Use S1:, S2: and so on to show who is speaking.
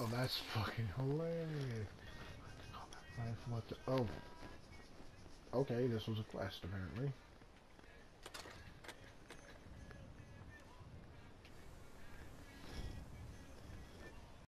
S1: Oh, that's fucking hilarious. I what the, oh. Okay, this was a quest apparently.